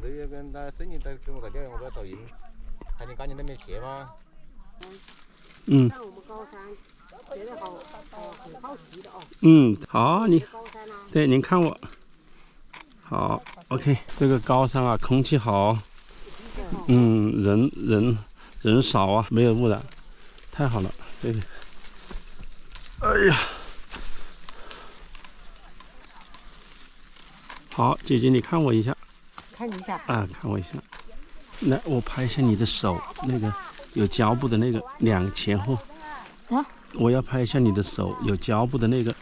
队那边他声音在跟我在调研我在抖音，看你赶紧那边去嘛。嗯。像我们高山，觉得好好很好奇的哦。嗯，好，你高山啊，对您看我，好，OK，这个高山啊，空气好，嗯，人人人少啊，没有污染，太好了，对对。哎呀，好，姐姐你看我一下看一下，啊，看我一下，来，我拍一下你的手，那个有胶布的那个两前后。啊？我要拍一下你的手，有胶布的那个。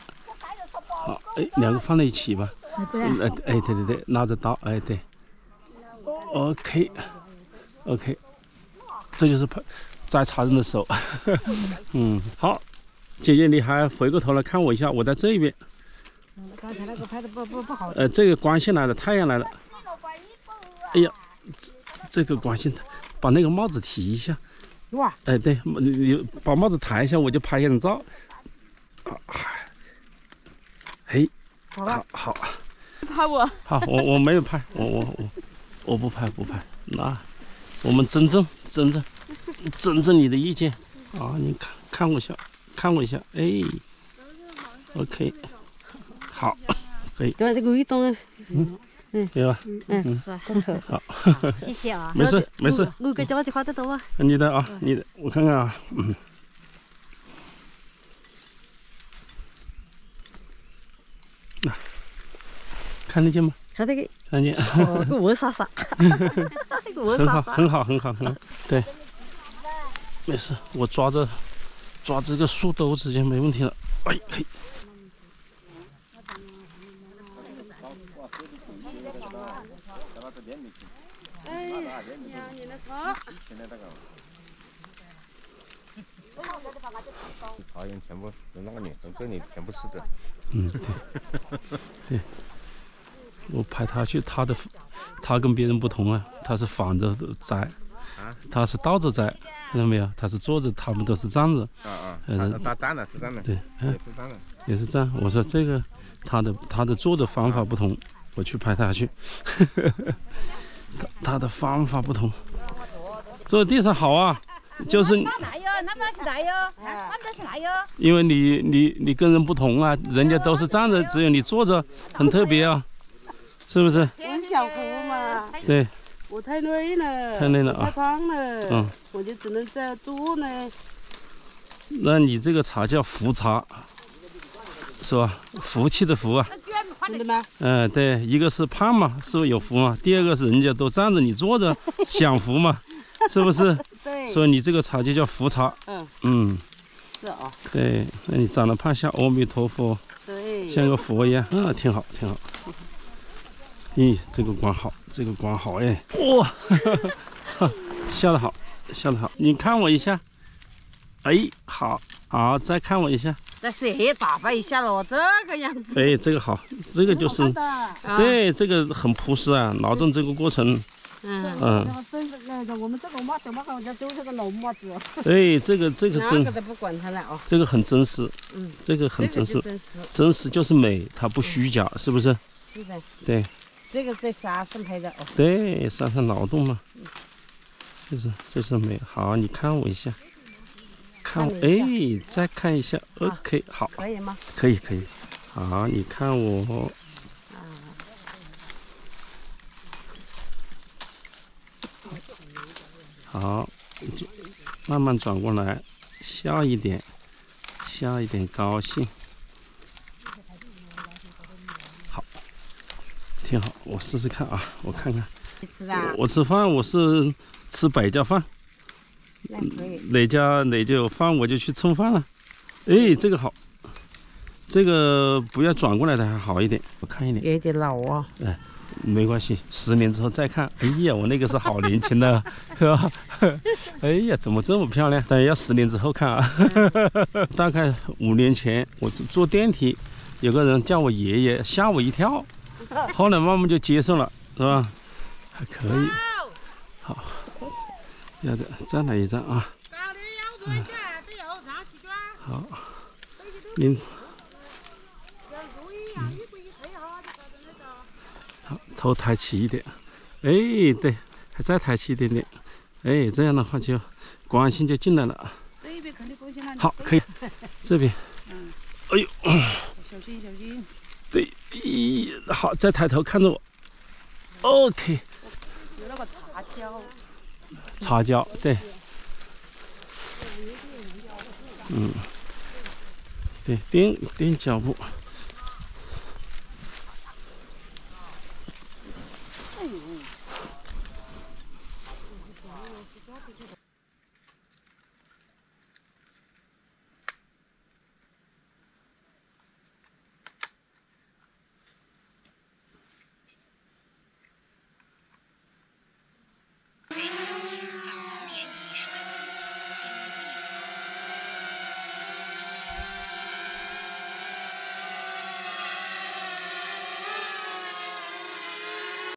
好，哎，两个放在一起吧。对嗯，哎哎，对对对，拿着刀，哎对，OK，OK，这就是拍摘茶人的手，嗯，好，姐姐你还回过头来看我一下，我在这边，刚才那个拍的不不不好，呃，这个光线来了，太阳来了，哎呀，这这个光线，把那个帽子提一下，哇，哎对，你你把帽子抬一下，我就拍一张照，啊，嘿，好吧。好，好。拍我，好，我我没有拍，我我我我不拍不拍。那我们尊重尊重尊重你的意见。啊，你看看我一下，看我一下，哎，OK，好，可以。对，这个味道，对吧？嗯，是不错，好，谢谢啊。没事没事，我给交子花得多啊。你的啊，你的，我看看啊，嗯。啊，看得见吗？看得见，看得见。哦，个鹅莎莎，个鹅很好。很好，很好，很好。对，没事，我抓着抓这个树兜子就没问题了。哎，嘿，哎呀，你的茶园全部从那里从这里全部是的。嗯，对，对，我派他去，他的他跟别人不同啊，他是反着摘，他是倒着摘，看到没有？他是坐着，他们都是站着，啊啊，嗯他站了是站了，对，也嗯，是站了。也是这样。我说这个他的他的做的方法不同，我去拍他去，他他的方法不同，坐地上好啊，就是？因为你你你跟人不同啊，人家都是站着，只有你坐着，很特别啊，是不是？我小湖嘛，对，我太累了，太累了啊太胖了，嗯，我就只能这样做呢。那你这个茶叫福茶，是吧？福气的福啊，真的吗？嗯、对，一个是胖嘛，是不是有福嘛？第二个是人家都站着，你坐着，享福嘛，是不是？对，所以你这个茶就叫福茶。嗯，嗯，是哦，对，那你长得胖像阿弥陀佛，对，像个佛一样，啊，挺好，挺好。咦，这个光好，这个光好哎，哇，笑得好，笑得好。你看我一下，哎，好，好，再看我一下，在水也打扮一下了，我这个样子。哎，这个好，这个就是对，这个很朴实啊，劳动这个过程，嗯，嗯，然后这个那个我们这个帽子嘛，好像就是个老帽子，哎，这个这个真，哪个都不管它了哦。这个很真实，嗯，这个很真实，真实，就是美，它不虚假，是不是？是的。对这个在山上拍的哦。对，山上劳动嘛，就是就是美。好，你看我一下，看哎，再看一下，OK，好，可以吗？可以可以。好，你看我，好，就慢慢转过来，笑一点，笑一点，高兴。好，挺好，我试试看啊，我看看。吃啊？我吃饭我是吃百家饭，那可以。哪家哪家有饭我就去蹭饭了。哎，这个好，这个不要转过来的还好一点，我看一点，有点老啊。哎。没关系，十年之后再看。哎呀，我那个是好年轻的，是吧？哎呀，怎么这么漂亮？但要十年之后看啊。大概五年前我坐坐电梯，有个人叫我爷爷，吓我一跳，后来慢慢就接受了，是吧？还可以。好，要的，再来一张啊。嗯好，您好，头抬起一点，哎，对，还再抬起一点点。哎，这样的话就光线就进来了。这一边肯定不行了。好，可以。这边，哎呦，小心小心。对，咦，好，再抬头看着我。OK，有那个茶胶。茶胶，对。嗯，对，踮踮脚步。